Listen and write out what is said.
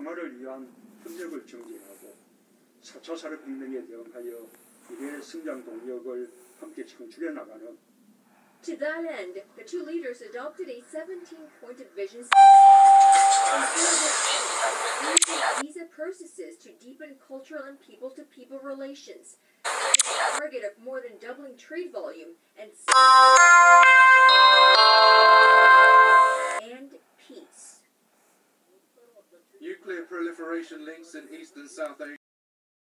평화를 위한 협력을 정진하고 4차 산업혁명에 대응하여 미래의 성장 동력을 함께 창출해 나가는 To that end, the two leaders adopted a 17-pointed vision visa processes to deepen cultural and people-to-people relations, with a target of more than doubling trade volume and Nuclear proliferation links in East and South Asia.